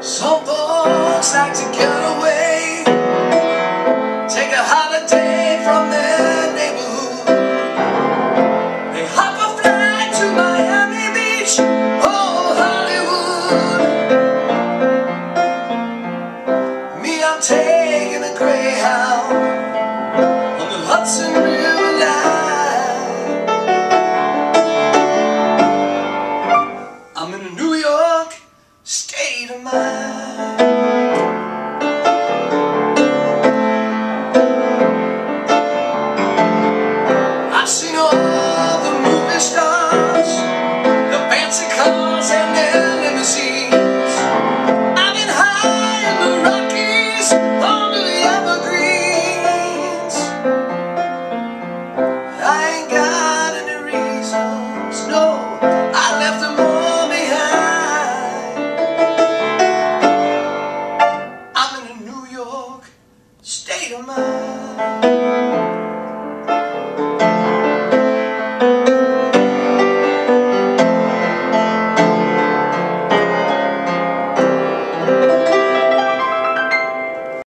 Some folks like to get away, take a holiday from their neighborhood. They hop a flight to Miami Beach, oh Hollywood. Me, I'm taking a Greyhound on the Hudson I've seen all the movies state of.